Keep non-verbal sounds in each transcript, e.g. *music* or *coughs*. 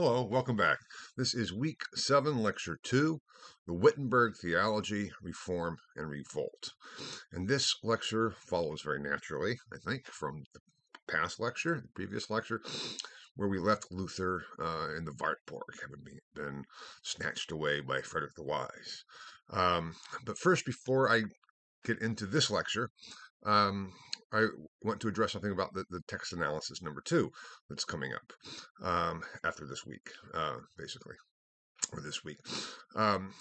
Hello, welcome back. This is week seven, lecture two The Wittenberg Theology, Reform, and Revolt. And this lecture follows very naturally, I think, from the past lecture, the previous lecture, where we left Luther uh, in the Wartburg, having been snatched away by Frederick the Wise. Um, but first, before I get into this lecture, um, I want to address something about the, the text analysis number two that's coming up um, after this week, uh, basically, or this week. Um,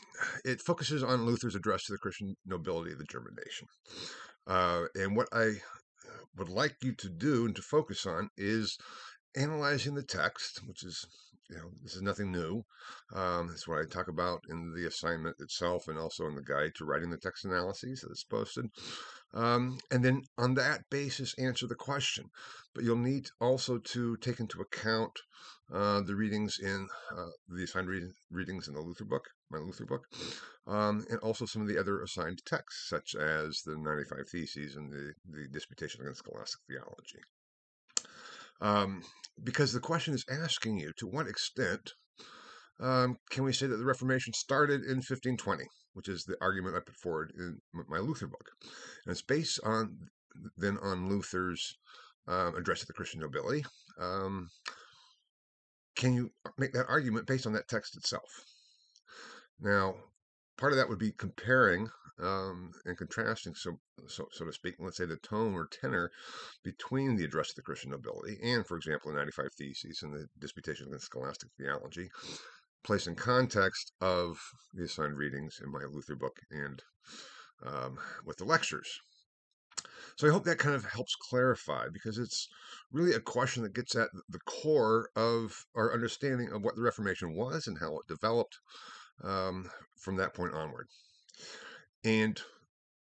it focuses on Luther's address to the Christian nobility of the German nation. Uh, and what I would like you to do and to focus on is analyzing the text, which is you know, this is nothing new. Um, this is what I talk about in the assignment itself and also in the guide to writing the text analyses that's posted. Um, and then on that basis, answer the question. But you'll need also to take into account uh, the readings in uh, the assigned read- readings in the Luther book, my Luther book, um, and also some of the other assigned texts, such as the 95 Theses and the, the Disputation Against Scholastic Theology. Um, because the question is asking you to what extent um, can we say that the Reformation started in 1520, which is the argument I put forward in my Luther book, and it's based on then on Luther's um, address to the Christian nobility. Um, can you make that argument based on that text itself? Now, part of that would be comparing um, and contrasting, so, so so to speak, let's say the tone or tenor between the address to the Christian nobility and, for example, the 95 Theses and the Disputation against Scholastic Theology, placed in context of the assigned readings in my Luther book and um, with the lectures. So I hope that kind of helps clarify because it's really a question that gets at the core of our understanding of what the Reformation was and how it developed um, from that point onward. And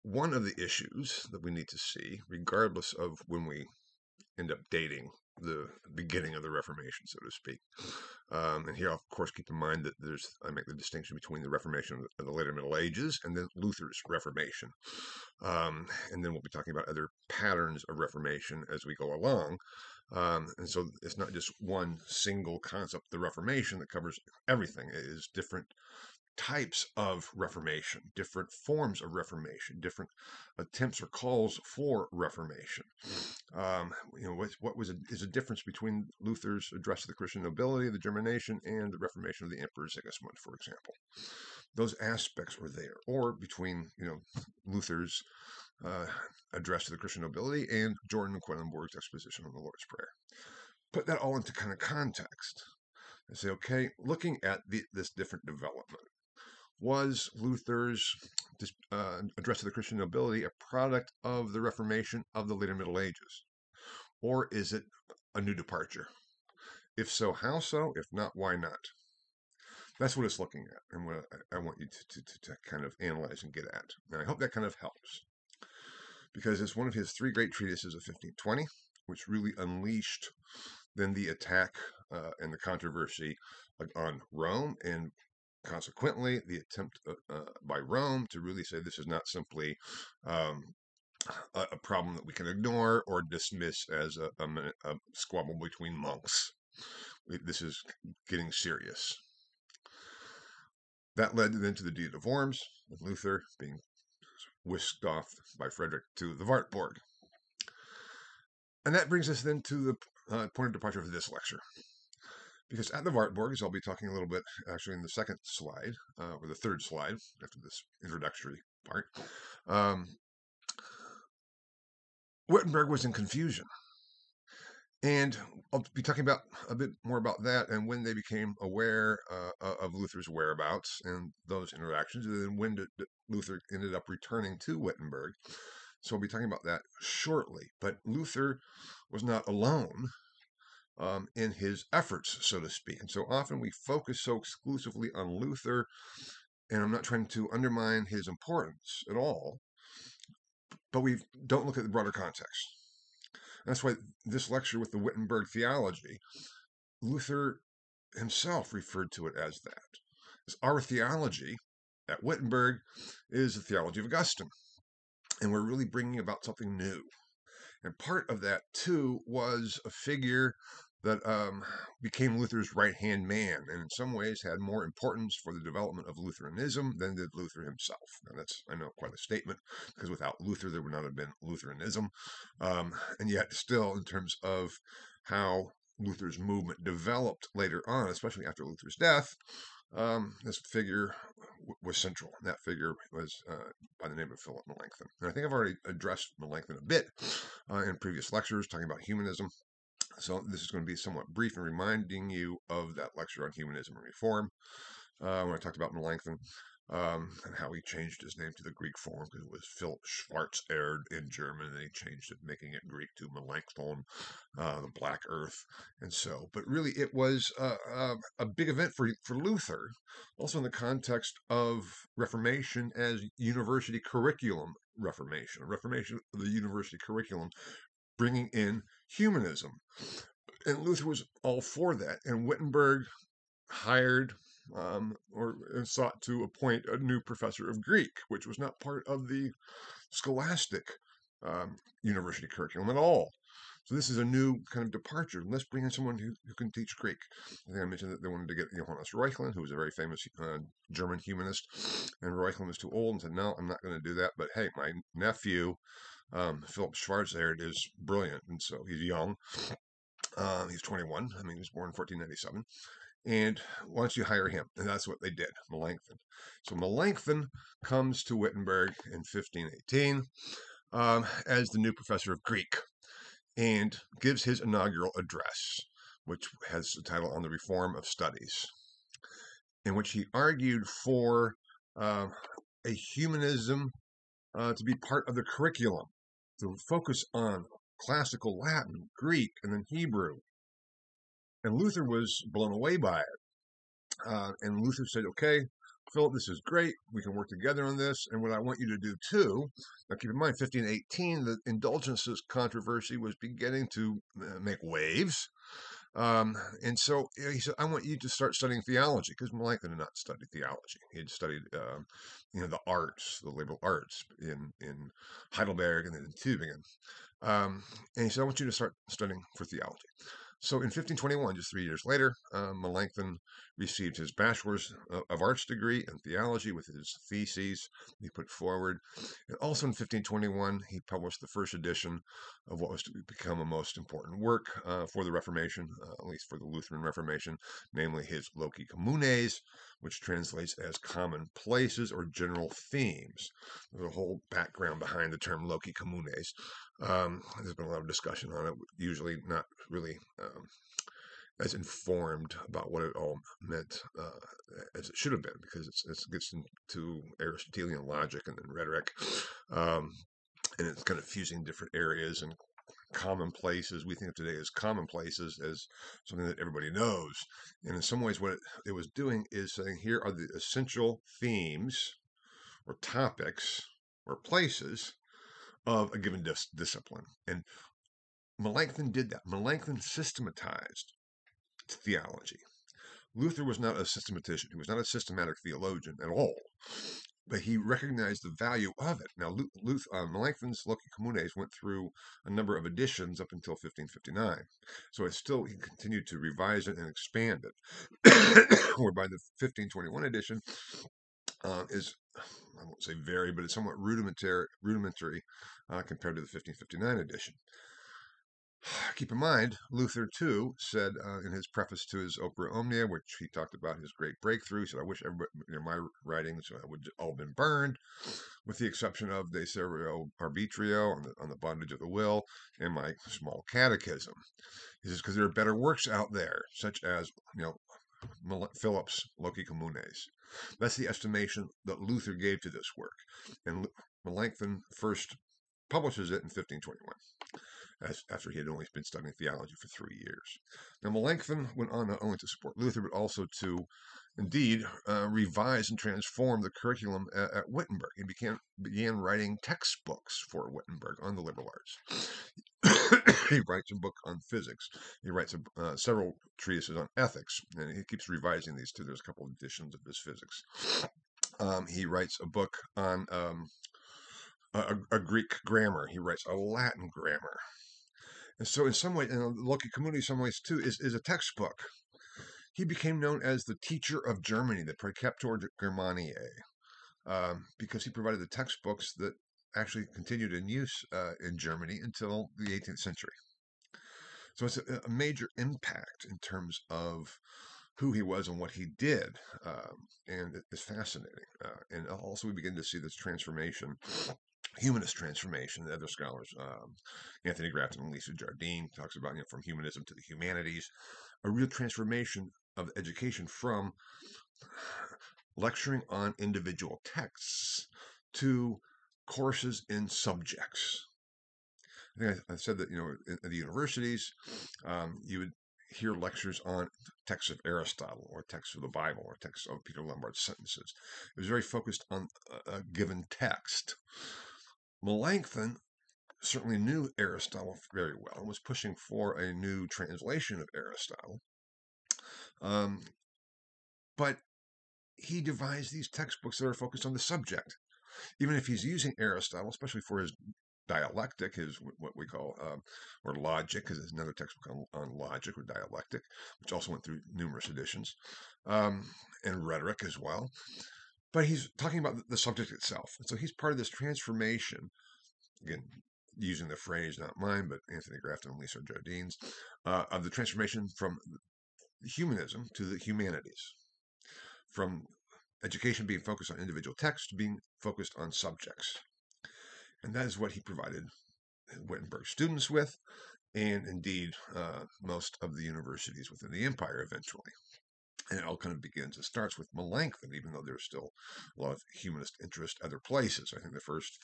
one of the issues that we need to see, regardless of when we end up dating the beginning of the Reformation, so to speak. Um, and here, of course, keep in mind that there's I make the distinction between the Reformation of the later Middle Ages and then Luther's Reformation. Um, and then we'll be talking about other patterns of Reformation as we go along. Um, and so it's not just one single concept, the Reformation, that covers everything. It is different types of reformation, different forms of reformation, different attempts or calls for reformation. Um, you know, what, what was a, is a difference between Luther's address to the Christian nobility the German nation and the Reformation of the Emperor Sigismund, for example. Those aspects were there, or between you know Luther's uh, address to the Christian nobility and Jordan Quedlinburg's exposition on the Lord's Prayer. Put that all into kind of context and say, okay, looking at the, this different development, was Luther's uh, address to the Christian nobility a product of the Reformation of the later Middle Ages? Or is it a new departure? If so, how so? If not, why not? That's what it's looking at, and what I want you to, to, to kind of analyze and get at. And I hope that kind of helps. Because it's one of his three great treatises of 1520, which really unleashed then the attack uh, and the controversy on Rome and consequently, the attempt uh, uh, by Rome to really say this is not simply um, a, a, problem that we can ignore or dismiss as a, a, a squabble between monks. This is getting serious. That led then to the Diet of Worms, with Luther being whisked off by Frederick to the Wartburg. And that brings us then to the uh, point of departure for this lecture. Because at the Wartburg, as I'll be talking a little bit actually in the second slide, uh, or the third slide after this introductory part, um, Wittenberg was in confusion. And I'll be talking about a bit more about that and when they became aware uh, of Luther's whereabouts and those interactions, and then when Luther ended up returning to Wittenberg. So I'll be talking about that shortly. But Luther was not alone um, in his efforts, so to speak. And so often we focus so exclusively on Luther, and I'm not trying to undermine his importance at all, but we don't look at the broader context. That's why this lecture with the Wittenberg theology, Luther himself referred to it as that. Our theology at Wittenberg is the theology of Augustine. And we're really bringing about something new. And part of that, too, was a figure that um, became Luther's right hand man, and in some ways had more importance for the development of Lutheranism than did Luther himself. Now, that's, I know, quite a statement, because without Luther, there would not have been Lutheranism. Um, and yet, still, in terms of how Luther's movement developed later on, especially after Luther's death, um, this figure was central. That figure was uh, by the name of Philip Melanchthon. And I think I've already addressed Melanchthon a bit uh, in previous lectures, talking about humanism. So this is going to be somewhat brief and reminding you of that lecture on humanism and reform uh, when I talked about Melanchthon um, and how he changed his name to the Greek form because it was Philip Schwarzerd in German, and he changed it, making it Greek to Melanchthon, uh, the Black Earth, and so. But really, it was uh, uh, a big event for for Luther, also in the context of Reformation as university curriculum reformation, reformation of the university curriculum, bringing in humanism. And Luther was all for that. And Wittenberg hired um, or sought to appoint a new professor of Greek, which was not part of the scholastic um, university curriculum at all. So this is a new kind of departure. Let's bring in someone who, who can teach Greek. I think I mentioned that they wanted to get Johannes Reuchlin, who was a very famous uh, German humanist, and Reuchlin was too old and said, "No, I'm not going to do that." But hey, my nephew um, Philip Schwarzerd is brilliant, and so he's young. Um, he's 21. I mean, he was born in 1497. And why don't you hire him? And that's what they did, Melanchthon. So Melanchthon comes to Wittenberg in 1518 um, as the new professor of Greek and gives his inaugural address, which has the title on the reform of studies, in which he argued for uh, a humanism uh, to be part of the curriculum to focus on classical Latin, Greek, and then Hebrew. And Luther was blown away by it. Uh, and Luther said, okay, Philip, this is great. We can work together on this. And what I want you to do too, now keep in mind, 1518, the indulgences controversy was beginning to uh, make waves. Um, and so he said, I want you to start studying theology because Melanchthon had not studied theology. He had studied, um, you know, the arts, the liberal arts in, in Heidelberg and then in Tübingen. Um, and he said, I want you to start studying for theology. So in 1521, just three years later, uh, Melanchthon received his bachelor's of arts degree in theology with his theses he put forward. And also in 1521, he published the first edition of what was to become a most important work uh, for the Reformation, uh, at least for the Lutheran Reformation, namely his Loci Communes, which translates as common places or general themes. There's a whole background behind the term Loci Communes. Um, there's been a lot of discussion on it, usually not really um, as informed about what it all meant uh, as it should have been, because it gets into Aristotelian logic and then rhetoric, um, and it's kind of fusing different areas and commonplaces. We think of today as commonplaces as something that everybody knows, and in some ways, what it, it was doing is saying here are the essential themes or topics or places of a given dis- discipline. And Melanchthon did that. Melanchthon systematized theology. Luther was not a systematician. He was not a systematic theologian at all, but he recognized the value of it. Now, Luther, uh, Melanchthon's Loci Communes went through a number of editions up until 1559. So it still, he continued to revise it and expand it. *coughs* Whereby the 1521 edition uh, is I won't say very, but it's somewhat rudimentary, rudimentary uh, compared to the 1559 edition. *sighs* Keep in mind, Luther too said uh, in his preface to his Opera Omnia, which he talked about his great breakthrough. Said, "I wish everybody, you know, my writings uh, would all been burned, with the exception of De Servo Arbitrio on the, on the bondage of the will and my small catechism." He says because there are better works out there, such as you know Philip's Loci Communes. That's the estimation that Luther gave to this work. And Melanchthon first publishes it in 1521, as, after he had only been studying theology for three years. Now, Melanchthon went on not only to support Luther, but also to indeed uh, revise and transform the curriculum at, at, Wittenberg. He began, began writing textbooks for Wittenberg on the liberal arts. *coughs* he writes a book on physics. He writes a, uh, several treatises on ethics, and he keeps revising these too. There's a couple of editions of his physics. *coughs* Um, he writes a book on um, a, a, Greek grammar. He writes a Latin grammar. And so, in some way, in the Loci Communes, in some ways too, is, is a textbook. He became known as the teacher of Germany, the Praeceptor Germaniae, um, because he provided the textbooks that actually continued in use uh, in Germany until the 18th century. So it's a, a, major impact in terms of who he was and what he did, um, and it's fascinating. Uh, and also, we begin to see this transformation humanist transformation. The other scholars, um, Anthony Grafton and Lisa Jardine, talks about you know from humanism to the humanities, a real transformation of education from lecturing on individual texts to courses in subjects. I think I, I said that you know in the universities, um, you would hear lectures on texts of Aristotle or texts of the Bible or texts of Peter Lombard's sentences. It was very focused on a, a given text. Melanchthon certainly knew Aristotle very well and was pushing for a new translation of Aristotle. Um, but he devised these textbooks that are focused on the subject. Even if he's using Aristotle, especially for his dialectic, his what we call um, or logic, because there's another textbook on, on, logic or dialectic, which also went through numerous editions, um, and rhetoric as well. But he's talking about the subject itself, and so he's part of this transformation. Again, using the phrase not mine, but Anthony Grafton and Lisa Jardine's, uh, of the transformation from humanism to the humanities, from education being focused on individual text being focused on subjects. And that is what he provided Wittenberg students with, and indeed uh, most of the universities within the empire eventually. And it all kind of begins. It starts with Melanchthon, even though there's still a lot of humanist interest other places. I think the first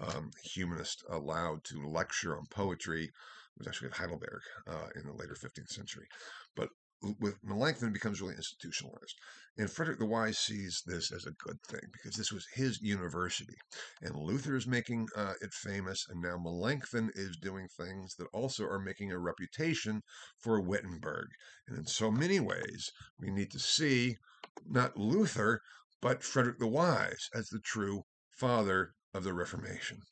um, humanist allowed to lecture on poetry was actually at Heidelberg uh, in the later 15th century. But with Melanchthon becomes really institutionalized. And Frederick the Wise sees this as a good thing because this was his university. And Luther is making uh, it famous, and now Melanchthon is doing things that also are making a reputation for Wittenberg. And in so many ways, we need to see not Luther, but Frederick the Wise as the true father of the Reformation.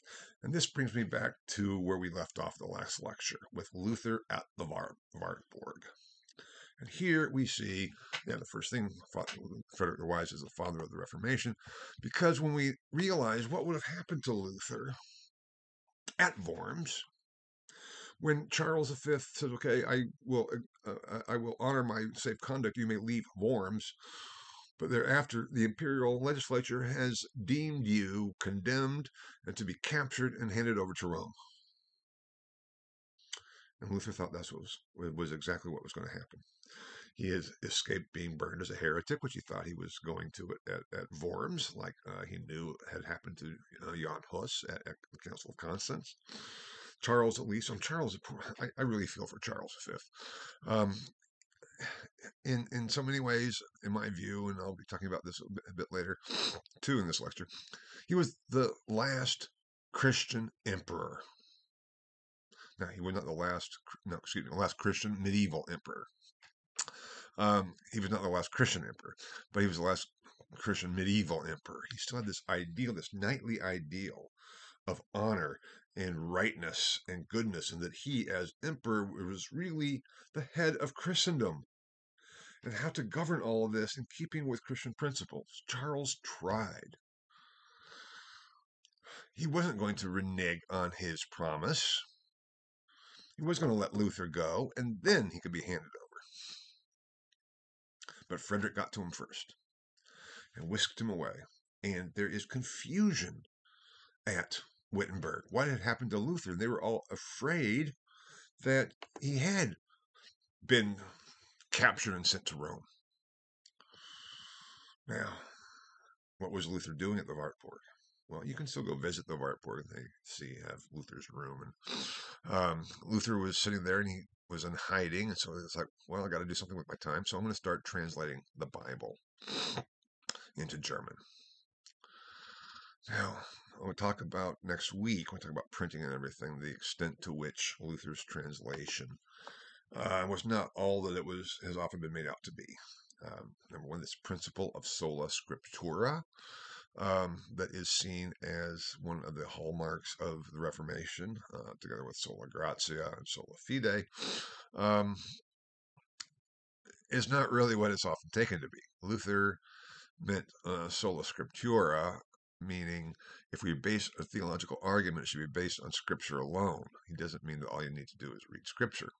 And this brings me back to where we left off the last lecture with Luther at the Wartburg. And here we see, yeah, the first thing, Frederick the Wise is the father of the Reformation, because when we realize what would have happened to Luther at Worms, when Charles V says, "Okay, I will, uh, uh, I will honor my safe conduct. You may leave Worms," but thereafter the imperial legislature has deemed you condemned and to be captured and handed over to Rome. And Luther thought that was was exactly what was going to happen. He has escaped being burned as a heretic, which he thought he was going to at, at, at Worms, like uh, he knew had happened to know, Jan Hus at, at, the Council of Constance. Charles, at least, um, Charles, I, I really feel for Charles V. Um, in in so many ways, in my view, and I'll be talking about this a bit, a bit later too in this lecture, he was the last Christian emperor. Now, he was not the last, no, excuse me, the last Christian medieval emperor. Um, he was not the last Christian emperor, but he was the last Christian medieval emperor. He still had this ideal, this knightly ideal of honor and rightness and goodness, and that he, as emperor, was really the head of Christendom. And how to govern all of this in keeping with Christian principles. Charles tried. He wasn't going to renege on his promise. He was going to let Luther go, and then he could be handed over. But Frederick got to him first and whisked him away. And there is confusion at Wittenberg. What had happened to Luther? They were all afraid that he had been captured and sent to Rome. Now, what was Luther doing at the Wartburg? Well, you can still go visit the Wartburg. They see have Luther's room, and um, Luther was sitting there, and he was in hiding. And so it's like, well, I got to do something with my time. So I'm going to start translating the Bible into German. Now, we'll talk about next week, we'll talk about printing and everything, the extent to which Luther's translation uh, was not all that it was has often been made out to be. Um, number one, this principle of sola scriptura, um, that is seen as one of the hallmarks of the Reformation, uh, together with sola gratia and sola fide, um, is not really what it's often taken to be. Luther meant uh, sola scriptura, meaning if we base a theological argument, it should be based on Scripture alone. He doesn't mean that all you need to do is read Scripture,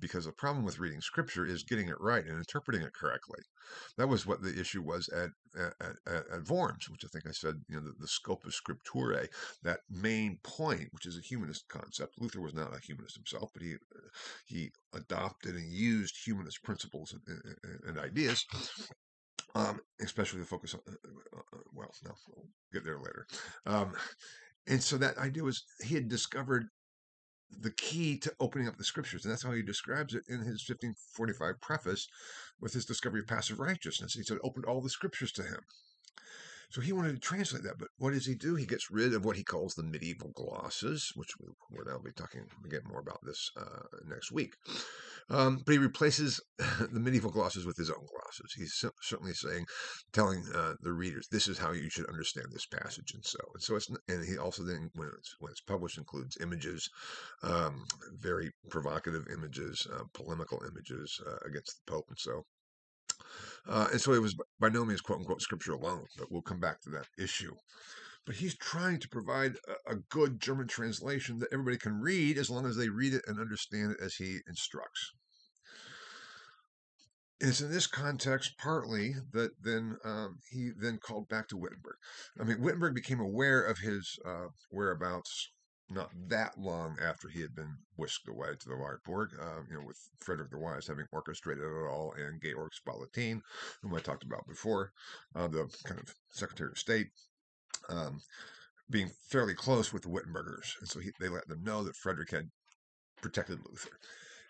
because the problem with reading Scripture is getting it right and interpreting it correctly. That was what the issue was at at, at, at Worms, which I think I said, you know, the, the Scopus Scripturae, that main point, which is a humanist concept. Luther was not a humanist himself, but he he adopted and used humanist principles and, and, and ideas um, especially the focus on, uh, uh, uh, well, no, we'll get there later. Um, and so that idea was he had discovered the key to opening up the scriptures. And that's how he describes it in his 1545 preface with his discovery of passive righteousness. He said, opened all the scriptures to him. So he wanted to translate that, but what does he do? He gets rid of what he calls the medieval glosses, which we, will now be talking again more about this uh, next week. Um, but he replaces *laughs* the medieval glosses with his own glosses. He's certainly saying, telling uh, the readers, this is how you should understand this passage, and so and so. It's and he also then, when it's when it's published, includes images, um, very provocative images, uh, polemical images uh, against the Pope, and so. Uh, and so it was by no means quote unquote scripture alone, but we'll come back to that issue but he's trying to provide a, a, good German translation that everybody can read as long as they read it and understand it as he instructs. It's in this context partly that then um, he then called back to Wittenberg. I mean, Wittenberg became aware of his uh, whereabouts not that long after he had been whisked away to the Wartburg, uh, you know, with Frederick the Wise having orchestrated it all, and Georg Spalatin, whom I talked about before, uh, the kind of Secretary of State, um, being fairly close with the Wittenbergers. And so he, they let them know that Frederick had protected Luther.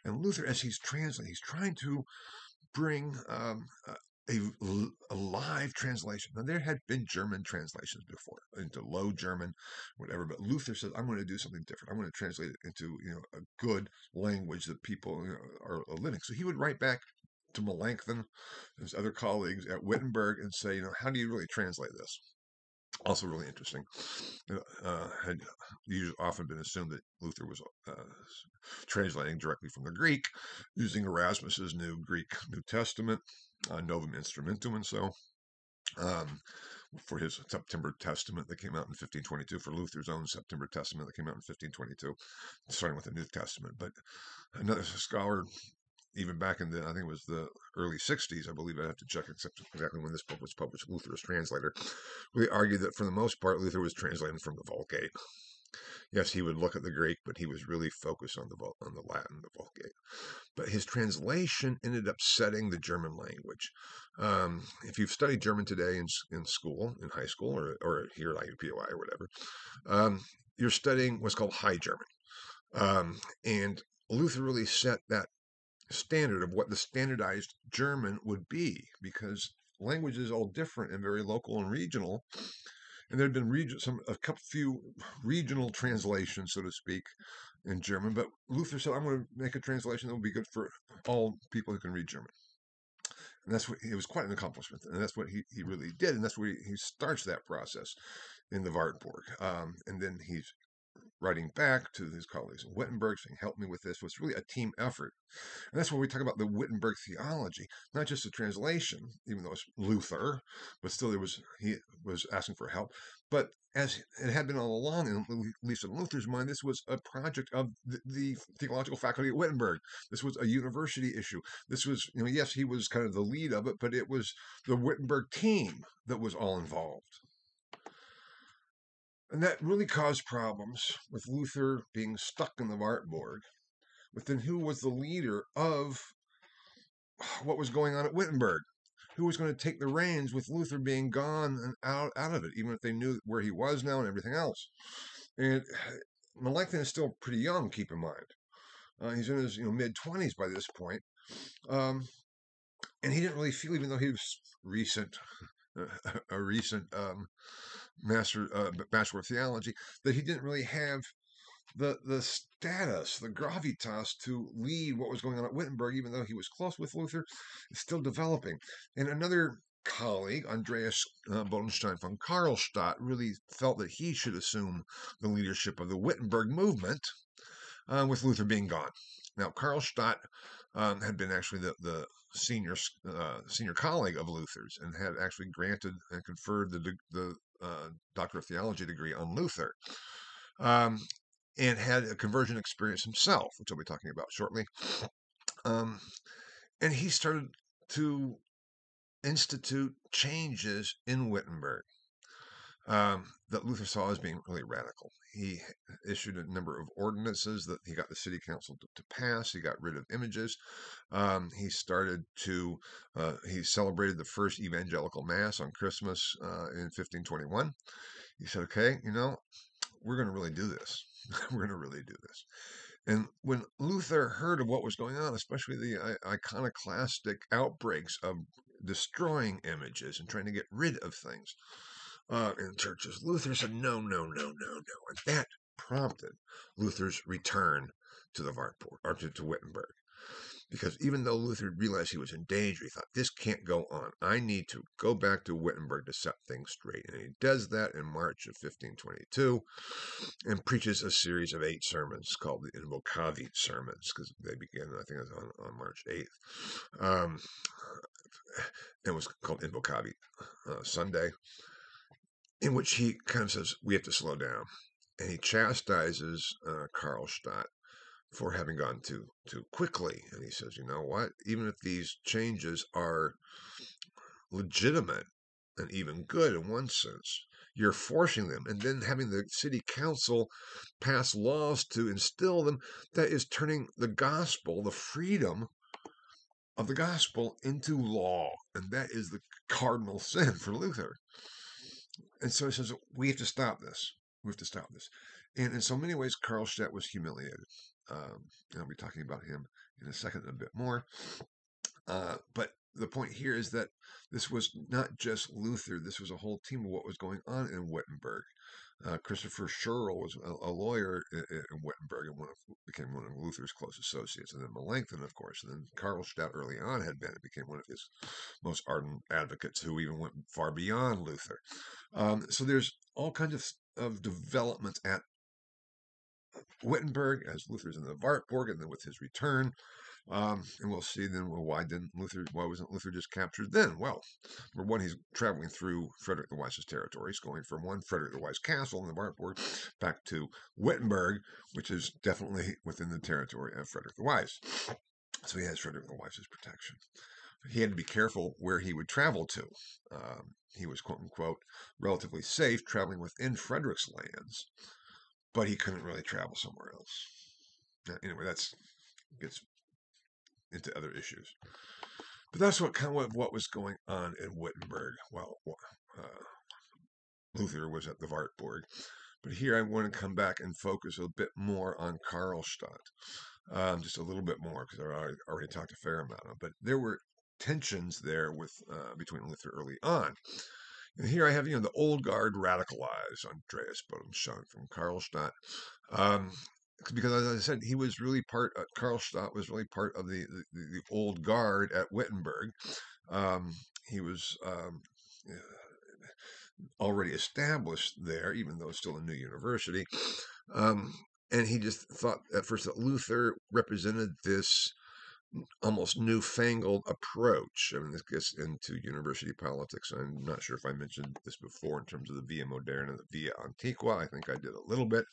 And Luther, as he's translating, he's trying to bring um, a, a, live translation. Now, there had been German translations before into Low German, whatever, but Luther says, I'm going to do something different. I'm going to translate it into you know a good language that people you know, are, are living. So he would write back to Melanchthon, his other colleagues at Wittenberg, and say, you know, how do you really translate this? Also really interesting. Uh, had often been assumed that Luther was uh, translating directly from the Greek, using Erasmus's New Greek New Testament, uh, Novum Instrumentum, and so. Um, for his September Testament that came out in 1522, for Luther's own September Testament that came out in 1522, starting with the New Testament. But another scholar even back in the, I think it was the early 60s, I believe I have to check exactly when this book was published, Luther's translator, really argued that for the most part, Luther was translating from the Vulgate. Yes, he would look at the Greek, but he was really focused on the on the Latin, the Vulgate. But his translation ended up setting the German language. Um, if you've studied German today in, in school, in high school, or, or here at IUPUI or whatever, um, you're studying what's called High German. Um, and Luther really set that standard of what the standardized German would be because language is all different and very local and regional. And there had been region, some a couple few regional translations, so to speak, in German. But Luther said, "I'm going to make a translation that will be good for all people who can read German." And that's what it was quite an accomplishment, and that's what he, he really did, and that's where he, he starts that process in the Wartburg. Um, and then he's writing back to his colleagues in Wittenberg saying, help me with this, was really a team effort. And that's where we talk about the Wittenberg theology, not just the translation, even though it's Luther, but still there was he was asking for help. But as it had been all along, at least in Luther's mind, this was a project of the, the theological faculty at Wittenberg. This was a university issue. This was, you know, yes, he was kind of the lead of it, but it was the Wittenberg team that was all involved. And that really caused problems with Luther being stuck in the Wartburg. But then who was the leader of what was going on at Wittenberg? Who was going to take the reins with Luther being gone and out, out of it, even if they knew where he was now and everything else? And Melanchthon is still pretty young, keep in mind. Uh, he's in his you know mid 20s by this point. Um, and he didn't really feel, even though he was recent, a recent um, master uh, bachelor of theology that he didn't really have the the status, the gravitas to lead what was going on at Wittenberg, even though he was close with Luther, still developing. And another colleague, Andreas uh, Bodenstein von Karlstadt, really felt that he should assume the leadership of the Wittenberg movement, uh, with Luther being gone. Now, Karlstadt um, had been actually the, the senior uh, senior colleague of Luther's and had actually granted and conferred the the uh, Doctor of Theology degree on Luther, um, and had a conversion experience himself, which I'll be talking about shortly. Um, and he started to institute changes in Wittenberg um, that Luther saw as being really radical. He issued a number of ordinances that he got the city council to, to pass. He got rid of images. Um, he started to, uh, he celebrated the first evangelical mass on Christmas uh, in 1521. He said, okay, you know, we're going to really do this. *laughs* we're going to really do this. And when Luther heard of what was going on, especially the iconoclastic outbreaks of destroying images and trying to get rid of things uh, in churches, Luther said, no, no, no, no, no. And that prompted Luther's return to the Wartburg, or to, to Wittenberg. Because even though Luther realized he was in danger, he thought, this can't go on. I need to go back to Wittenberg to set things straight. And he does that in March of 1522 and preaches a series of eight sermons called the Invocavit sermons, because they began, I think, on, on March 8th. Um, it was called Invocavit uh, Sunday, in which he kind of says, we have to slow down. And he chastises uh, Karlstadt for having gone too too quickly. And he says, you know what? Even if these changes are legitimate and even good in one sense, you're forcing them and then having the city council pass laws to instill them that is turning the gospel the freedom of the gospel into law and that is the cardinal sin for luther and so he says we have to stop this we have to stop this and in so many ways karlstadt was humiliated um, and I'll be talking about him in a second a bit more. Uh, but the point here is that this was not just Luther, this was a whole team of what was going on in Wittenberg. Uh, Christopher Scheurl was a, a lawyer in, in, Wittenberg and one of, became one of Luther's close associates. And then Melanchthon, of course, and then Karlstadt early on had been, and became one of his most ardent advocates who even went far beyond Luther. Um, so there's all kinds of, of developments at Wittenberg as Luther's in the Wartburg, and then with his return. Um, and we'll see then well, why didn't Luther why wasn't Luther just captured then? Well, for one, he's traveling through Frederick the Wise's territories, going from one Frederick the Wise castle in the Wartburg back to Wittenberg, which is definitely within the territory of Frederick the Wise. So he has Frederick the Wise's protection. He had to be careful where he would travel to. Um, he was quote unquote relatively safe traveling within Frederick's lands but he couldn't really travel somewhere else. Anyway, that's gets into other issues. But that's what kind of what was going on in Wittenberg while uh, Luther was at the Wartburg. But here I want to come back and focus a bit more on Karlstadt, um, just a little bit more because I already, already talked a fair amount of. But there were tensions there with uh, between Luther early on. And here I have, you know, the old guard radicalized Andreas Bodenstein from Karlstadt. Um, because as I said, he was really part. Uh, Karlstadt was really part of the, the, the old guard at Wittenberg. Um, he was um, already established there, even though it's still a new university. Um, and he just thought at first that Luther represented this almost newfangled approach. I mean, this gets into university politics. I'm not sure if I mentioned this before in terms of the Via Moderna, the Via Antiqua. I think I did a little bit.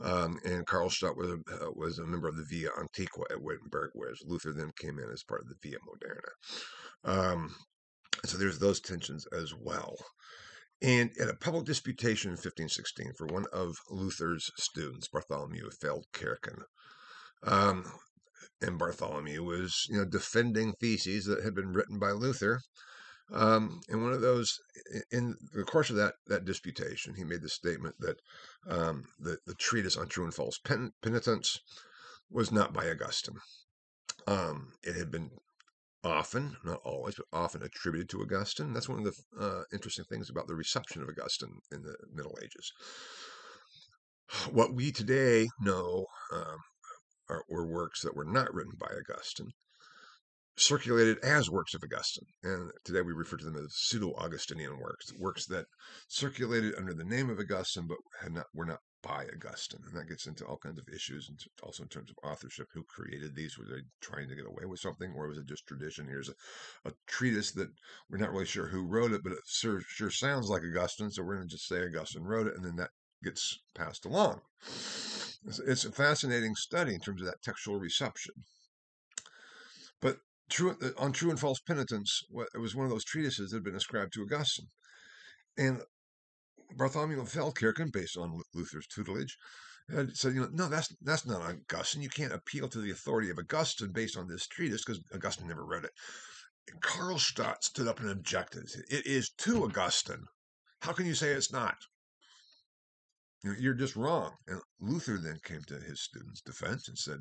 Um, and Karlstadt was uh, was a member of the Via Antiqua at Wittenberg, whereas Luther then came in as part of the Via Moderna. Um, so there's those tensions as well. And at a public disputation in 1516 for one of Luther's students, Bartholomew Feldkirchen, um, and Bartholomew was, you know, defending theses that had been written by Luther. Um, and one of those, in the course of that that disputation, he made the statement that um, the, the treatise on true and false pen, penitence was not by Augustine. Um, it had been often, not always, but often attributed to Augustine. That's one of the uh, interesting things about the reception of Augustine in the Middle Ages. What we today know um, or, or works that were not written by Augustine circulated as works of Augustine. And today we refer to them as pseudo Augustinian works, works that circulated under the name of Augustine but had not, were not by Augustine. And that gets into all kinds of issues, and also in terms of authorship. Who created these? Were they trying to get away with something, or was it just tradition? Here's a, a treatise that we're not really sure who wrote it, but it sure, sure sounds like Augustine, so we're going to just say Augustine wrote it, and then that gets passed along. It's, a fascinating study in terms of that textual reception. But true, uh, on true and false penitence, it was one of those treatises that had been ascribed to Augustine. And Bartholomew Feldkirchen, based on Luther's tutelage, said, you know, no, that's that's not Augustine. You can't appeal to the authority of Augustine based on this treatise because Augustine never read it. Karlstadt stood up and objected. It is to Augustine. How can you say it's not? You're just wrong. And Luther then came to his student's defense and said,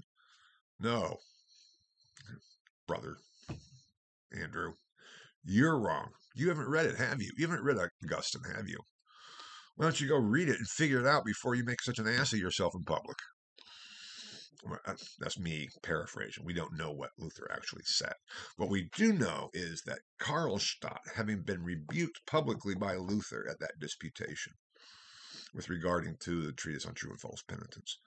No, brother Andrew, you're wrong. You haven't read it, have you? You haven't read Augustine, have you? Why don't you go read it and figure it out before you make such an ass of yourself in public? That's me paraphrasing. We don't know what Luther actually said. What we do know is that Karlstadt, having been rebuked publicly by Luther at that disputation with regarding to the treatise on true and false penitence,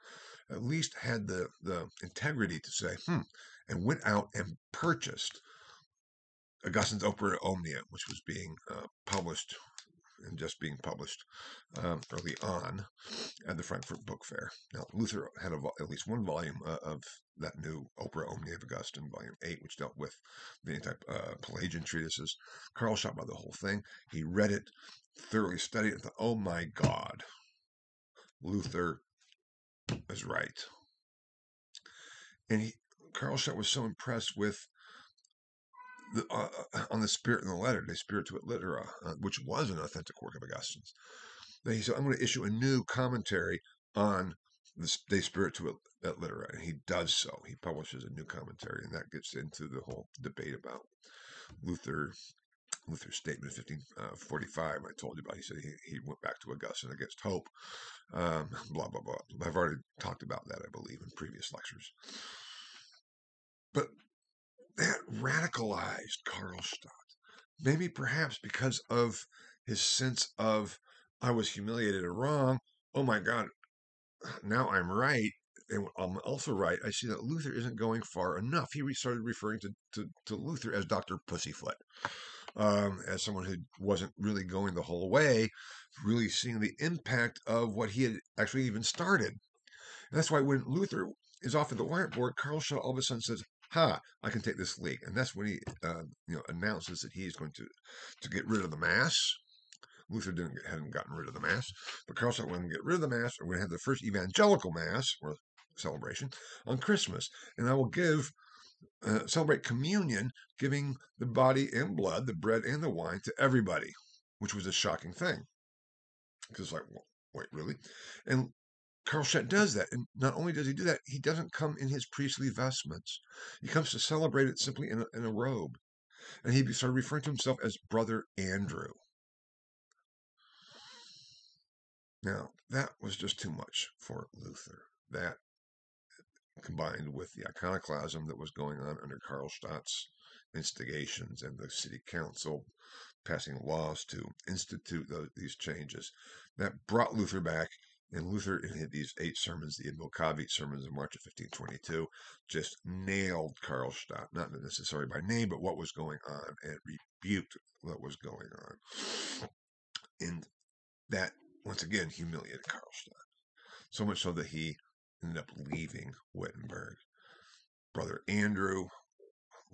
at least had the, the integrity to say, hmm, and went out and purchased Augustine's Opera Omnia, which was being uh, published and just being published um, early on at the Frankfurt Book Fair. Now, Luther had a, at least one volume uh, of that new Opera Omnia of Augustine, volume 8, which dealt with the anti uh, Pelagian treatises. Carl Karlstadt by the whole thing. He read it, thoroughly studied it, and thought, oh my God, Luther is right. And he, Karlstadt was so impressed with uh, uh, on the spirit in the letter, De Spiritu et Littera, uh, which was an authentic work of Augustine's. Then he said, I'm going to issue a new commentary on the De Spiritu et Littera. And he does so. He publishes a new commentary, and that gets into the whole debate about Luther. Luther's statement in 1545, uh, I told you about. He said he, he went back to Augustine against hope. Um, blah, blah, blah. I've already talked about that, I believe, in previous lectures. That radicalized Karlstadt. Maybe perhaps because of his sense of, I was humiliated and wrong. Oh my God, now I'm right. And I'm also right. I see that Luther isn't going far enough. He started referring to, to, to Luther as Dr. Pussyfoot, um, as someone who wasn't really going the whole way, really seeing the impact of what he had actually even started. And that's why when Luther is off at the Wartburg, Karlstadt all of a sudden says, ha, I can take this leak. And that's when he, uh, you know, announces that he's going to, to get rid of the Mass. Luther didn't hadn't gotten rid of the Mass, but Karlstadt wanted to get rid of the Mass. We're going to have the first evangelical Mass or celebration on Christmas, and I will give uh, celebrate communion, giving the body and blood, the bread and the wine to everybody, which was a shocking thing. Because like, wait, really? And Karlstadt does that. And not only does he do that, he doesn't come in his priestly vestments. He comes to celebrate it simply in a, in a robe. And he started referring to himself as Brother Andrew. Now, that was just too much for Luther. That combined with the iconoclasm that was going on under Karlstadt's instigations and the city council passing laws to institute these changes, that brought Luther back and Luther, in these eight sermons, the Invocavit sermons in March of 1522, just nailed Karlstadt, not necessarily by name, but what was going on, and rebuked what was going on. And that, once again, humiliated Karlstadt. So much so that he ended up leaving Wittenberg. Brother Andrew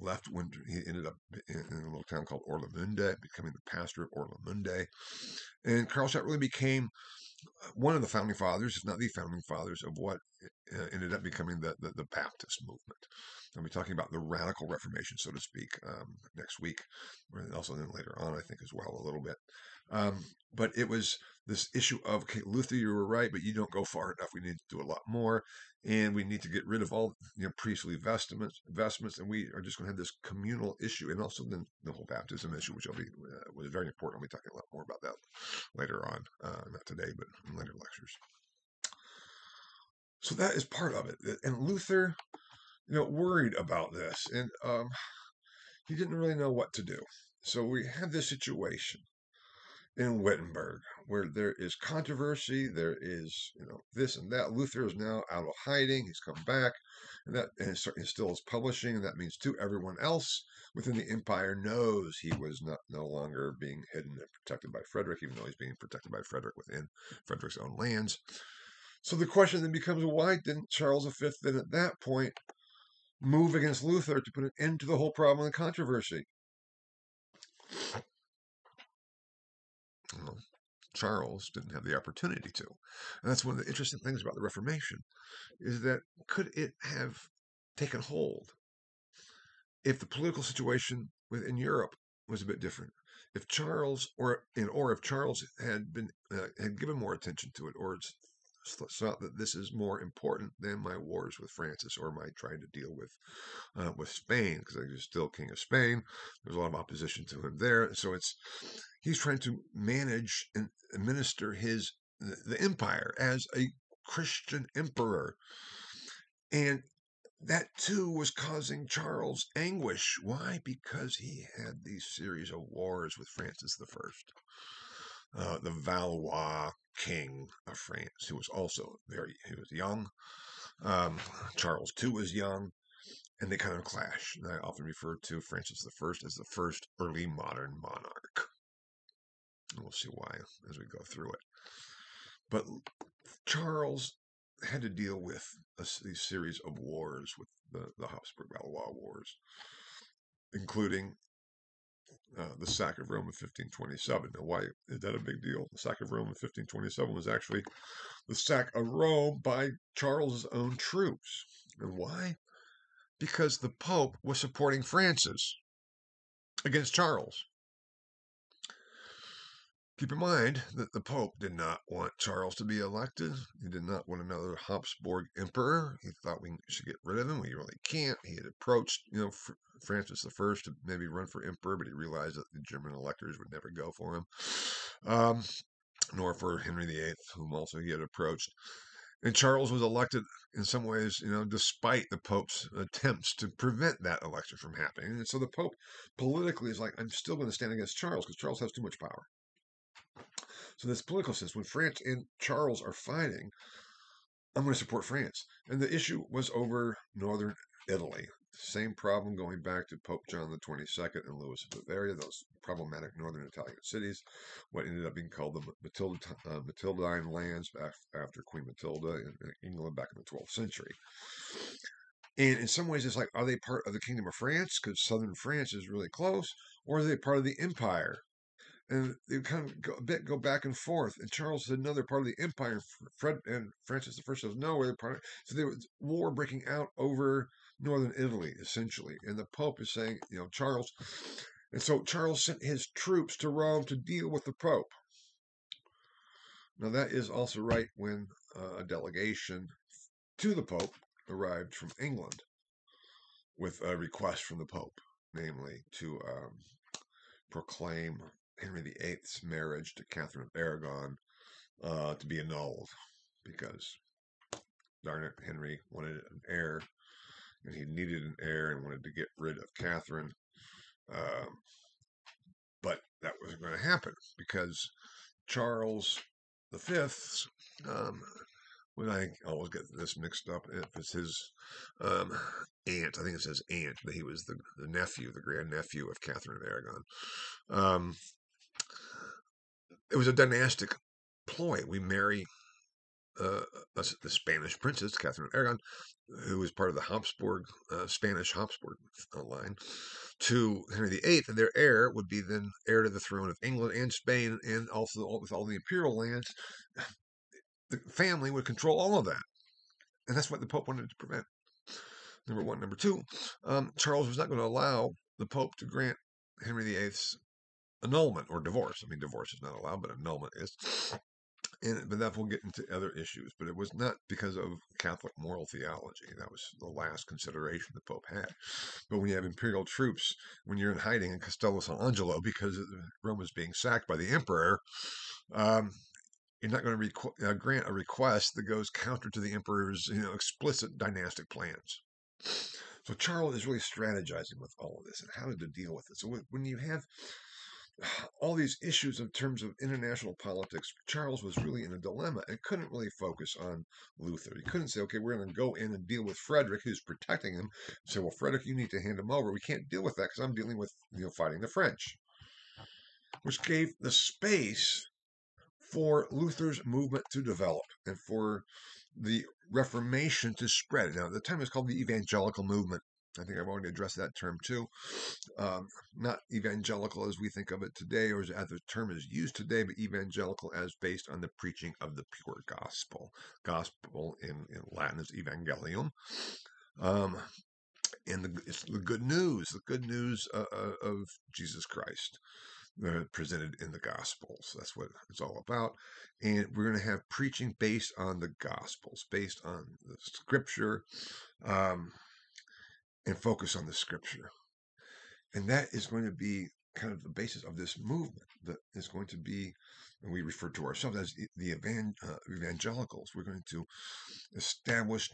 left when he ended up in a little town called Orlamunde, becoming the pastor of Orlamunde. And Karlstadt really became one of the founding fathers, if not the founding fathers, of what uh, ended up becoming the, the, the Baptist movement. I'll be talking about the radical Reformation, so to speak, um, next week, and also then later on, I think, as well, a little bit. Um, but it was this issue of okay, Luther, you were right, but you don't go far enough. We need to do a lot more, and we need to get rid of all you know priestly vestments, vestments, and we are just going to have this communal issue, and also then the whole baptism issue, which will be uh, was very important. I'll be talking a lot more about that later on, uh, not today, but in later lectures. So that is part of it, and Luther, you know, worried about this, and um, he didn't really know what to do. So we have this situation in Wittenberg, where there is controversy, there is you know this and that. Luther is now out of hiding; he's come back, and that and still is publishing, and that means too everyone else within the empire knows he was not no longer being hidden and protected by Frederick, even though he's being protected by Frederick within Frederick's own lands. So the question then becomes, why didn't Charles V then at that point move against Luther to put an end to the whole problem and controversy? Well, Charles didn't have the opportunity to. And that's one of the interesting things about the Reformation is that could it have taken hold if the political situation within Europe was a bit different? If Charles or or if Charles had been uh, had given more attention to it or thought that this is more important than my wars with Francis or my trying to deal with uh, with Spain because he's still king of Spain. There's a lot of opposition to him there, so it's he's trying to manage and administer his the empire as a Christian emperor, and that too was causing Charles anguish. Why? Because he had these series of wars with Francis the First. Uh, the Valois king of France, who was also very he was young. Um, Charles too was young, and they kind of clash. And I often refer to Francis I as the first early modern monarch. And we'll see why as we go through it. But Charles had to deal with a, these series of wars with the, the Habsburg Valois Wars, including uh, the sack of Rome in 1527. Now, why is that a big deal? The sack of Rome in 1527 was actually the sack of Rome by Charles's own troops. And why? Because the Pope was supporting Francis against Charles. Keep in mind that the Pope did not want Charles to be elected. He did not want another Habsburg emperor. He thought we should get rid of him. We really can't. He had approached, you know, Francis I to maybe run for emperor, but he realized that the German electors would never go for him, um, nor for Henry VIII, whom also he had approached. And Charles was elected in some ways, you know, despite the Pope's attempts to prevent that election from happening. And so the Pope politically is like, I'm still going to stand against Charles because Charles has too much power. So this political sense, when France and Charles are fighting, I'm going to support France. And the issue was over northern Italy. Same problem going back to Pope John the 22nd and Louis of Bavaria, those problematic northern Italian cities, what ended up being called the Matilda, uh, Matildine lands after Queen Matilda in, in England back in the 12th century. And in some ways, it's like, are they part of the Kingdom of France? Because southern France is really close, or are they part of the empire? And they kind of go, a bit go back and forth. And Charles said, no, they're part of the empire. Fred and Francis I says, no, they're part of. So there was war breaking out over northern Italy, essentially. And the Pope is saying, you know, Charles. And so Charles sent his troops to Rome to deal with the Pope. Now, that is also right when uh, a delegation to the Pope arrived from England with a request from the Pope, namely to um, proclaim Henry VIII's marriage to Catherine of Aragon uh, to be annulled because, darn it, Henry wanted an heir and he needed an heir and wanted to get rid of Catherine. Um, but that wasn't going to happen because Charles V, um, when I always get this mixed up, if it's his um, aunt, I think it says aunt, but he was the, the nephew, the grandnephew of Catherine of Aragon. Um, it was a dynastic ploy. We marry uh, the Spanish princess, Catherine of Aragon, who was part of the Habsburg, uh, Spanish Habsburg uh, line, to Henry VIII, and their heir would be then heir to the throne of England and Spain, and also with all the imperial lands. The family would control all of that. And that's what the Pope wanted to prevent. Number one. Number two, um, Charles was not going to allow the Pope to grant Henry VIII's annulment or divorce. I mean, divorce is not allowed, but annulment is and but that will get into other issues. But it was not because of Catholic moral theology. That was the last consideration the Pope had. But when you have imperial troops, when you're in hiding in Castello San Angelo because Rome is being sacked by the emperor, um, you're not going to requ- uh, grant a request that goes counter to the emperor's you know explicit dynastic plans. So Charles is really strategizing with all of this and how to deal with it. So when you have all these issues in terms of international politics, Charles was really in a dilemma and couldn't really focus on Luther. He couldn't say, okay, we're going to go in and deal with Frederick, who's protecting him. Say, well, Frederick, you need to hand him over. We can't deal with that because I'm dealing with, you know, fighting the French, which gave the space for Luther's movement to develop and for the Reformation to spread. Now, at the time it was called the Evangelical Movement. I think I've already addressed that term too. Um, not evangelical as we think of it today, or as the term is used today, but evangelical as based on the preaching of the pure gospel. Gospel in, in Latin is evangelium. Um, and the, it's the good news, the good news uh, uh of Jesus Christ uh, presented in the Gospels. That's what it's all about. And we're going to have preaching based on the Gospels, based on the Scripture. Um, and focus on the scripture. And that is going to be kind of the basis of this movement that is going to be, and we refer to ourselves as the uh, evangelicals. We're going to establish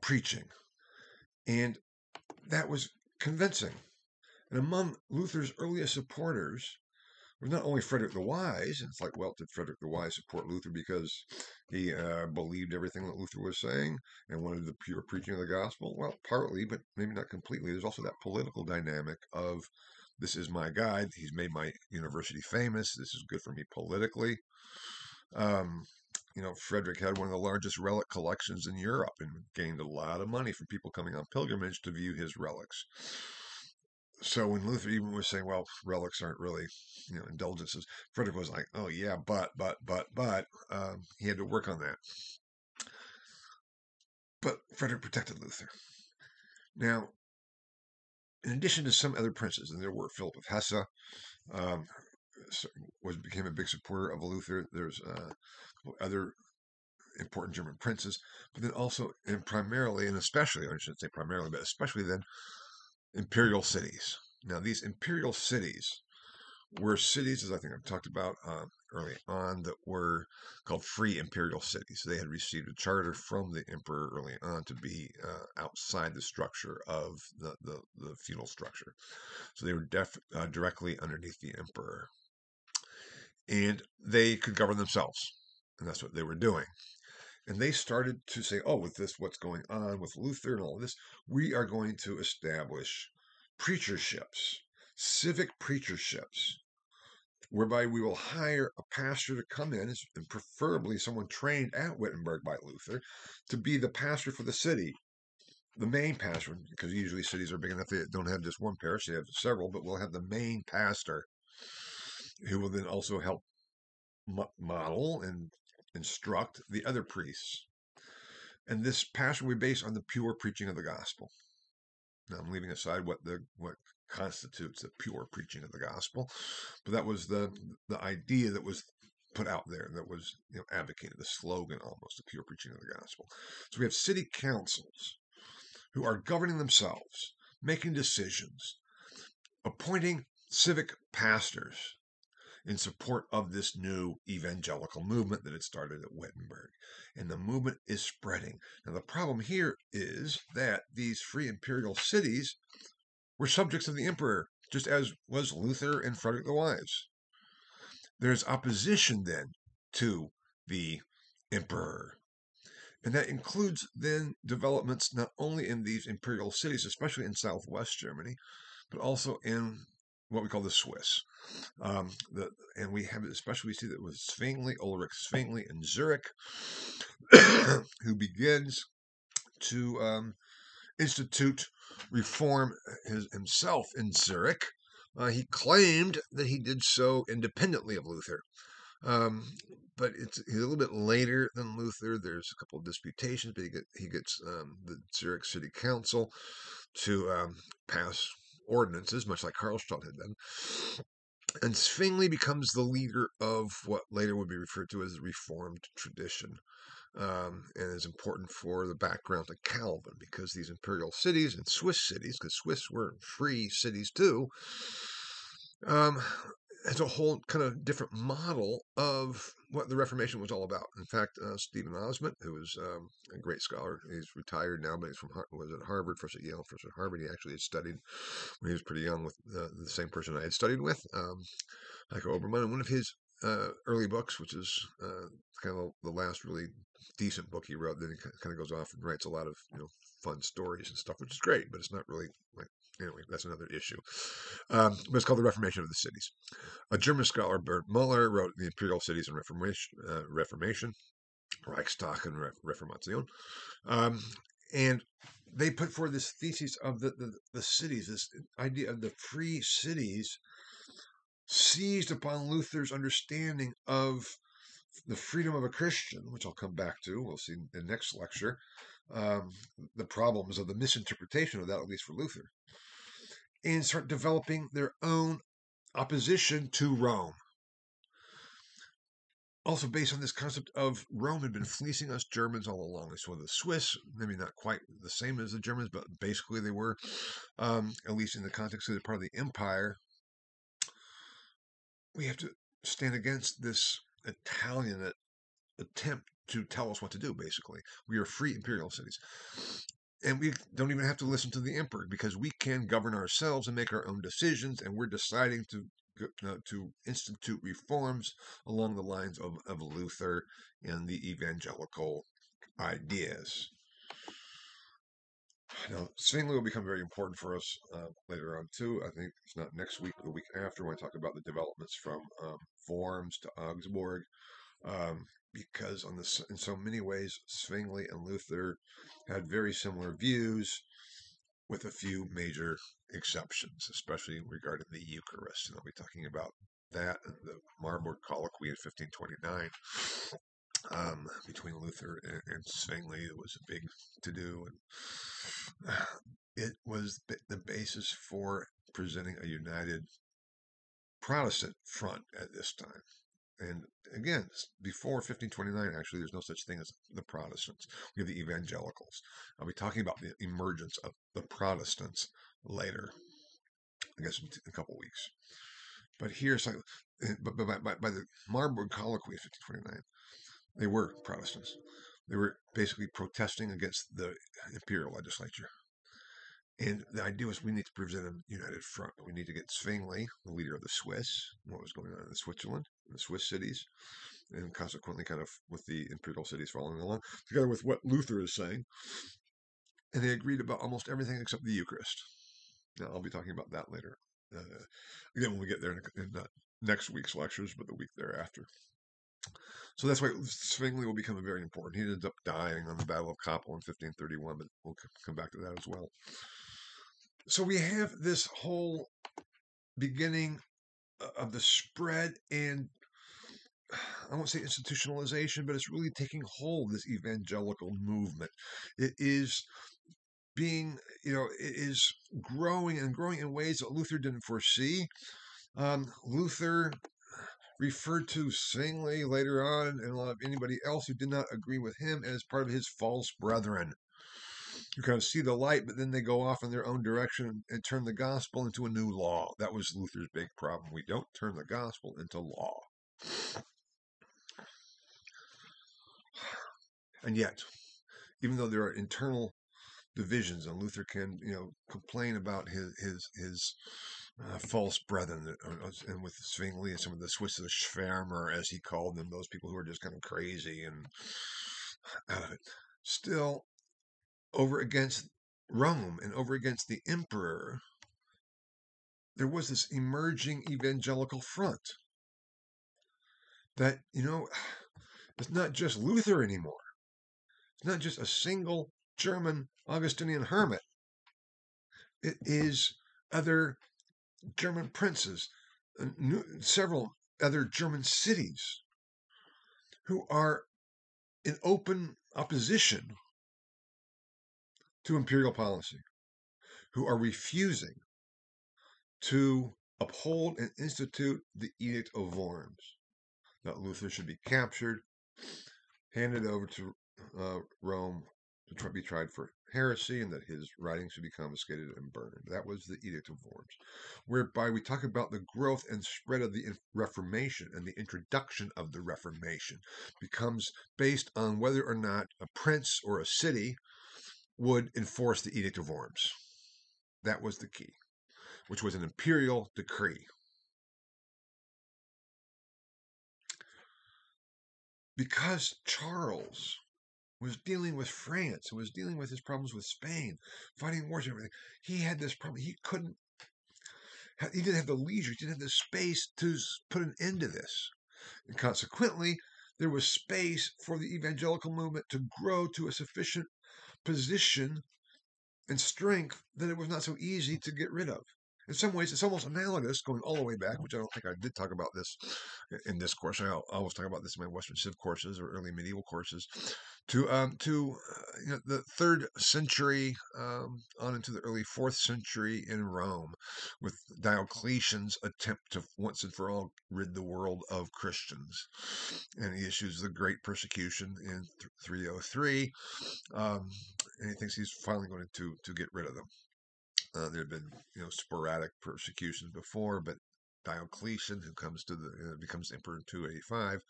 preaching. And that was convincing. And among Luther's earliest supporters was not only Frederick the Wise, it's like, well, did Frederick the Wise support Luther because he uh, believed everything that Luther was saying and wanted the pure preaching of the gospel? Well, partly, but maybe not completely. There's also that political dynamic of this is my guide. He's made my university famous. This is good for me politically. Um, you know, Frederick had one of the largest relic collections in Europe and gained a lot of money from people coming on pilgrimage to view his relics so when Luther even was saying, well, relics aren't really, you know, indulgences, Frederick was like, oh, yeah, but, but, but, but, um, he had to work on that. But Frederick protected Luther. Now, in addition to some other princes, and there were Philip of Hesse, um, was became a big supporter of Luther. There's uh, other important German princes, but then also, and primarily, and especially, I shouldn't say primarily, but especially then, imperial cities. Now, these imperial cities were cities, as I think I've talked about uh, early on, that were called free imperial cities. They had received a charter from the emperor early on to be uh, outside the structure of the, the, the feudal structure. So they were def, uh, directly underneath the emperor. And they could govern themselves. And that's what they were doing. And they started to say, oh, with this, what's going on with Luther and all this, we are going to establish preacherships, civic preacherships, whereby we will hire a pastor to come in, and preferably someone trained at Wittenberg by Luther, to be the pastor for the city, the main pastor, because usually cities are big enough they don't have just one parish, they have several, but we'll have the main pastor who will then also help model and instruct the other priests. And this passion we base on the pure preaching of the gospel. Now I'm leaving aside what the what constitutes the pure preaching of the gospel, but that was the the idea that was put out there that was you know advocated the slogan almost the pure preaching of the gospel. So we have city councils who are governing themselves, making decisions, appointing civic pastors in support of this new evangelical movement that had started at Wittenberg. And the movement is spreading. Now, the problem here is that these free imperial cities were subjects of the emperor, just as was Luther and Frederick the Wise. There's opposition then to the emperor. And that includes then developments not only in these imperial cities, especially in southwest Germany, but also in what we call the Swiss. Um, the, and we have, especially we see that with Zwingli, Ulrich Zwingli in Zurich, *coughs* who begins to um, institute reform his, himself in Zurich. Uh, he claimed that he did so independently of Luther. Um, but it's a little bit later than Luther. There's a couple of disputations, but he, get, he gets um, the Zurich City Council to um, pass ordinances, much like Karlstadt had done. And Zwingli becomes the leader of what later would be referred to as the Reformed tradition. Um, and is important for the background to Calvin because these imperial cities and Swiss cities, because Swiss were free cities too, um, has a whole kind of different model of what the Reformation was all about. In fact, uh, Steven Ozment, who was um, a great scholar, he's retired now, but he's from was at Harvard, first at Yale, first at Harvard. He actually had studied when he was pretty young with the same person I had studied with, um, Heiko Oberman. And one of his uh, early books, which is uh, kind of the last really decent book he wrote. Then he kind of goes off and writes a lot of you know fun stories and stuff, which is great, but it's not really like anyway. That's another issue. Um, but it's called the Reformation of the Cities. A German scholar, Bernd Moeller, wrote the Imperial Cities and Reformation, uh, Reformation, Reichsstadt and Re- Reformation, um, and they put forward this thesis of the, the, the cities, this idea of the free cities seized upon Luther's understanding of the freedom of a Christian, which I'll come back to, we'll see in the next lecture, um, the problems of the misinterpretation of that, at least for Luther, and start developing their own opposition to Rome. Also, based on this concept of Rome had been fleecing us Germans all along. So the Swiss, maybe not quite the same as the Germans, but basically they were, um, at least in the context of the part of the empire. We have to stand against this Italian attempt to tell us what to do, basically. We are free imperial cities. And we don't even have to listen to the emperor because we can govern ourselves and make our own decisions, and we're deciding to uh, to institute reforms along the lines of, of Luther and the evangelical ideas. Now, Zwingli will become very important for us uh, later on too. I think it's not next week, the week after, when I talk about the developments from um, Worms to Augsburg, um, because on this, in so many ways, Zwingli and Luther had very similar views, with a few major exceptions, especially regarding the Eucharist. And I'll be talking about that and the Marburg Colloquy in 1529 um, between Luther and, and Zwingli. It was a big to do, and *sighs* it was the basis for presenting a united Protestant front at this time. And again, before 1529, actually, there's no such thing as the Protestants. We have the evangelicals. I'll be talking about the emergence of the Protestants later, I guess in a couple weeks. But here's eh, but by, by, by the Marburg Colloquy of 1529, they were Protestants. They were basically protesting against the imperial legislature. And the idea was we need to present a united front. We need to get Zwingli, the leader of the Swiss, what was going on in Switzerland, in the Swiss cities, and consequently kind of with the imperial cities following along, together with what Luther is saying. And they agreed about almost everything except the Eucharist. Now, I'll be talking about that later. Uh, again, when we get there in, in uh, next week's lectures, but the week thereafter. So that's why Zwingli will become very important. He ended up dying on the Battle of Kappel in 1531, but we'll come back to that as well. So we have this whole beginning of the spread and I won't say institutionalization, but it's really taking hold, this evangelical movement. It is being, you know, it is growing and growing in ways that Luther didn't foresee. Um, Luther referred to Zwingli later on and a lot of anybody else who did not agree with him as part of his false brethren who kind of see the light, but then they go off in their own direction and turn the gospel into a new law. That was Luther's big problem. We don't turn the gospel into law. And yet, even though there are internal divisions, and Luther can, you know, complain about his his his uh, false brethren, uh, and with Zwingli and some of the Swiss the Schwärmer, as he called them, those people who are just kind of crazy and out of it. Still, over against Rome and over against the emperor, there was this emerging evangelical front that, you know, *sighs* it's not just Luther anymore. It's not just a single German Augustinian hermit. It is other German princes, uh, several other German cities who are in open opposition to imperial policy, who are refusing to uphold and institute the Edict of Worms, that Luther should be captured, handed over to uh, Rome to try, be tried for heresy and that his writings should be confiscated and burned. That was the Edict of Worms, whereby we talk about the growth and spread of the Reformation and the introduction of the Reformation becomes based on whether or not a prince or a city would enforce the Edict of Worms. That was the key, which was an imperial decree. Because Charles was dealing with France was dealing with his problems with Spain, fighting wars and everything. He had this problem. He couldn't, he didn't have the leisure, he didn't have the space to put an end to this. And consequently, there was space for the evangelical movement to grow to a sufficient position and strength that it was not so easy to get rid of in some ways, it's almost analogous going all the way back, which I don't think I did talk about this in this course. I always talk about this in my Western Civ courses or early medieval courses, to um, to uh, you know, the third century um, on into the early fourth century in Rome, with Diocletian's attempt to once and for all rid the world of Christians, and he issues the Great Persecution in 303, um, and he thinks he's finally going to to get rid of them. Uh, there had been, you know, sporadic persecutions before, but Diocletian, who comes to the becomes emperor in 285,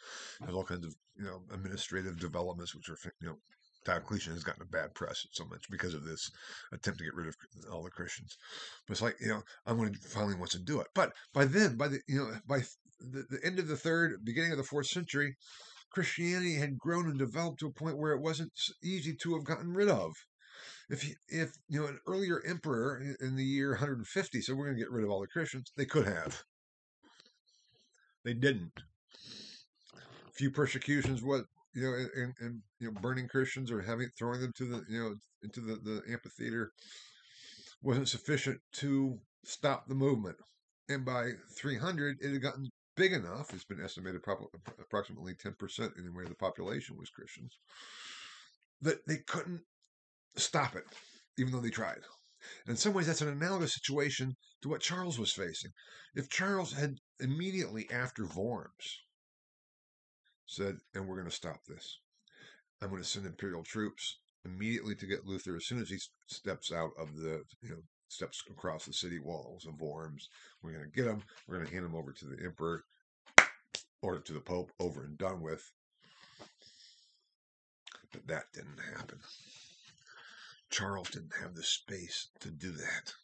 has all kinds of you know administrative developments, which are you know Diocletian has gotten a bad press so much because of this attempt to get rid of all the Christians. But it's like you know I'm going to finally wants to do it. But by then, by the you know by the, the end of the third, beginning of the fourth century, Christianity had grown and developed to a point where it wasn't easy to have gotten rid of if if you know an earlier emperor in the year 150 said we're going to get rid of all the Christians, they could have. They didn't. A few persecutions, what you know, and, and you know, burning Christians or having throwing them to the you know into the, the amphitheater wasn't sufficient to stop the movement. And by 300, it had gotten big enough. It's been estimated probably approximately 10% in where the population was Christians that they couldn't stop it, even though they tried. And in some ways, that's an analogous situation to what Charles was facing. If Charles had immediately after Worms said, and we're going to stop this, I'm going to send imperial troops immediately to get Luther as soon as he steps out of the, you know, steps across the city walls of Worms. We're going to get him. We're going to hand him over to the emperor or to the pope, over and done with. But that didn't happen. Charles didn't have the space to do that.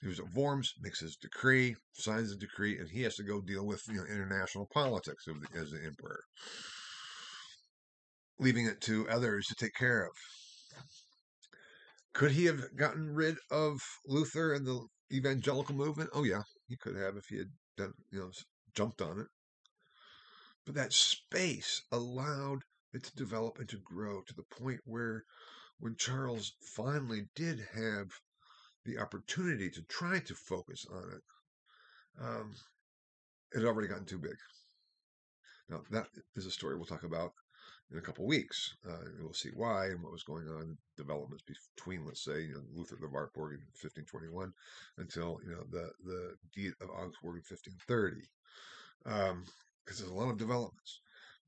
He was at Worms, makes his decree, signs the decree, and he has to go deal with you know, international politics the, as the emperor, leaving it to others to take care of. Could he have gotten rid of Luther and the evangelical movement? Oh yeah, he could have if he had done, you know, jumped on it. But that space allowed it to develop and to grow to the point where when Charles finally did have the opportunity to try to focus on it, um, it had already gotten too big. Now, that is a story we'll talk about in a couple weeks. Uh, we'll see why and what was going on, developments between, let's say, you know, Luther of Wartburg in 1521 until, you know, the, the Diet of Augsburg in 1530. Because um, there's a lot of developments.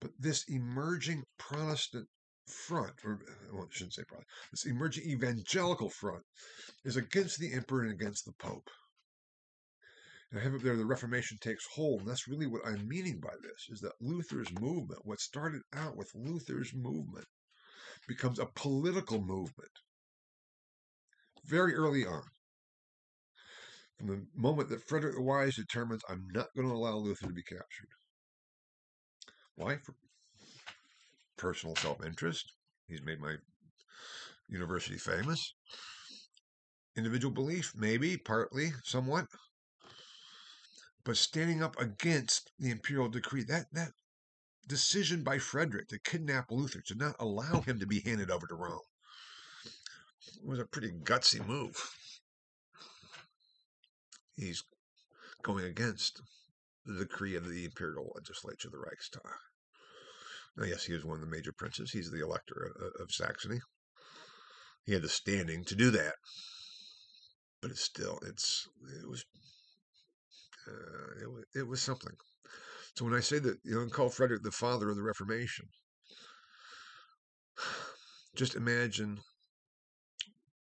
But this emerging Protestant front, or uh, well, I shouldn't say Protestant, this emerging evangelical front is against the emperor and against the pope. And I have it there, the Reformation takes hold. And that's really what I'm meaning by this, is that Luther's movement, what started out with Luther's movement, becomes a political movement very early on. From the moment that Frederick the Wise determines, I'm not going to allow Luther to be captured. Why? For personal self interest. He's made my university famous. Individual belief, maybe, partly, somewhat. But standing up against the imperial decree, that, that decision by Frederick to kidnap Luther, to not allow him to be handed over to Rome, was a pretty gutsy move. He's going against the decree of the imperial legislature, the Reichstag. Now, yes, he was one of the major princes. He's the elector of, of Saxony. He had the standing to do that, but it's still it's it was uh, it was it was something. So when I say that you know, call Frederick the father of the Reformation, *sighs* Just imagine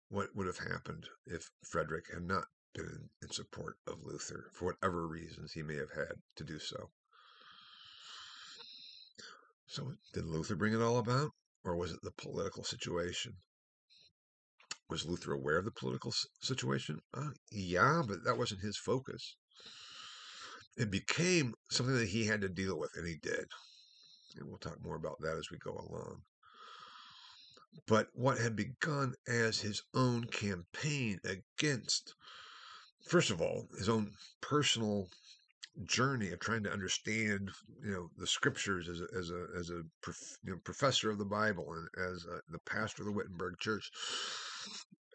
what would have happened if Frederick had not been in support of Luther for whatever reasons he may have had to do so. So, did Luther bring it all about, or was it the political situation? Was Luther aware of the political situation? Uh, yeah, but that wasn't his focus. It became something that he had to deal with, and he did. And we'll talk more about that as we go along. But what had begun as his own campaign against, first of all, his own personal journey of trying to understand, you know, the scriptures as a as a as a prof, you know, professor of the Bible and as a, the pastor of the Wittenberg Church.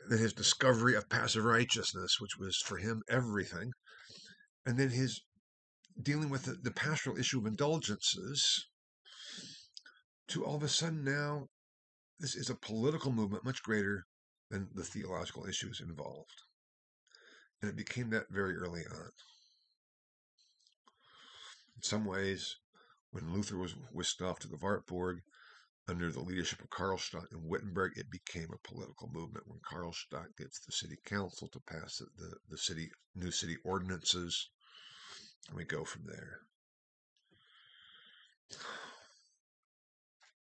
Then his discovery of passive righteousness, which was for him everything, and then his dealing with the, the pastoral issue of indulgences. To all of a sudden now, this is a political movement much greater than the theological issues involved. And it became that very early on. In some ways, when Luther was whisked off to the Wartburg under the leadership of Karlstadt and Wittenberg, it became a political movement. When Karlstadt gets the city council to pass the, the, the city new city ordinances, and we go from there.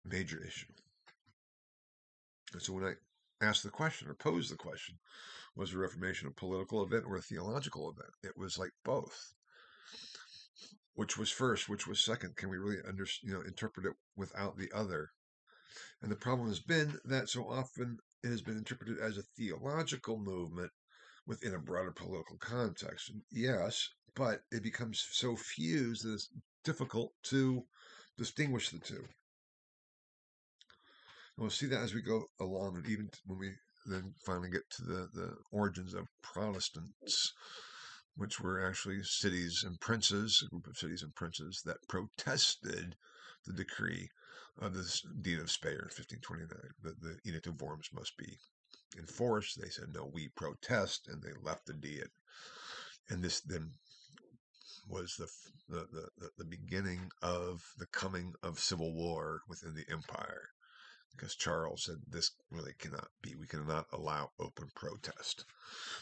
Major issue. And so when I asked the question or posed the question, was the Reformation a political event or a theological event? It was like both which was first, which was second. Can we really under, you know, interpret it without the other? And the problem has been that so often it has been interpreted as a theological movement within a broader political context. Yes, but it becomes so fused that it's difficult to distinguish the two. And we'll see that as we go along, and even when we then finally get to the, the origins of Protestants which were actually cities and princes, a group of cities and princes that protested the decree of the Diet of Speyer in 1529 that the Edict of Worms must be enforced. They said, no, we protest, and they left the Diet. And this then was the, the, the, the beginning of the coming of civil war within the empire because Charles said this really cannot be. We cannot allow open protest.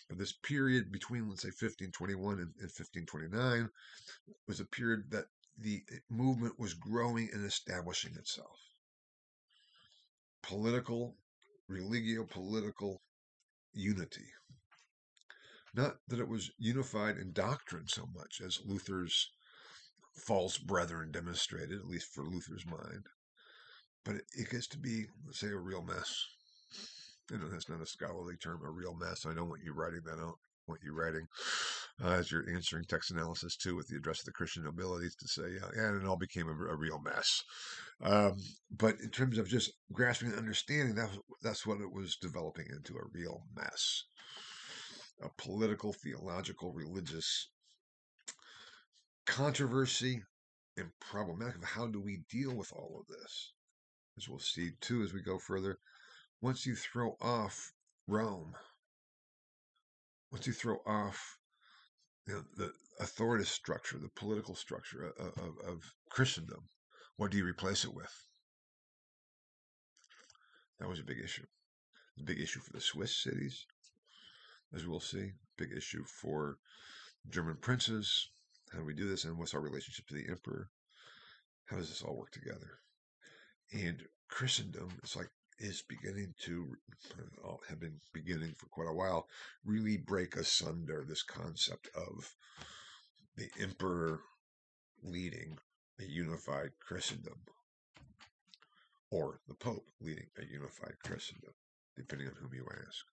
But this period between, let's say, 1521 and, and 1529 was a period that the eh, movement was growing and establishing itself. Political, religio political unity. Not that it was unified in doctrine so much as Luther's false brethren demonstrated, at least for Luther's mind, but it, it gets to be, let's say, a real mess. You know, that's not a scholarly term, a real mess. I don't want you writing that out. Want you writing uh, as you're answering text analysis too with the address of the Christian nobility to say, yeah, yeah and it all became a, a real mess. Um, but in terms of just grasping and understanding, that that's what it was developing into a real mess. A political, theological, religious controversy and problematic of how do we deal with all of this as we'll see too as we go further, once you throw off Rome, once you throw off you know, the authoritative structure, the political structure of, of, of Christendom, what do you replace it with? That was a big issue. A big issue for the Swiss cities, as we'll see. Big issue for German princes. How do we do this? And what's our relationship to the emperor? How does this all work together? And Christendom is like is beginning to have been beginning for quite a while really break asunder this concept of the emperor leading a unified Christendom or the Pope leading a unified Christendom, depending on whom you ask.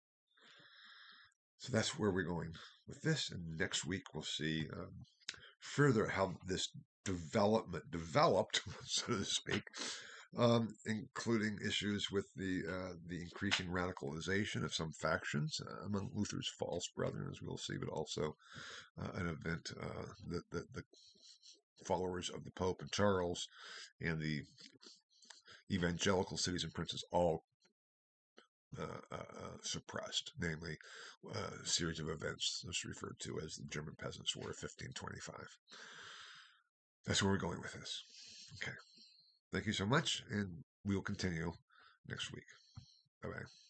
So that's where we're going with this. And next week we'll see um, further how this development developed, *laughs* so to speak, um, including issues with the uh, the increasing radicalization of some factions uh, among Luther's false brethren, as we'll see, but also uh, an event uh, that the, the followers of the Pope and Charles and the evangelical cities and princes all uh, uh, uh, suppressed, namely a series of events that's referred to as the German Peasants' War of 1525. That's where we're going with this. Okay. Thank you so much, and we will continue next week. Bye bye.